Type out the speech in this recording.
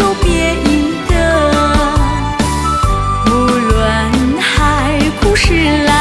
都别一个无论海枯石烂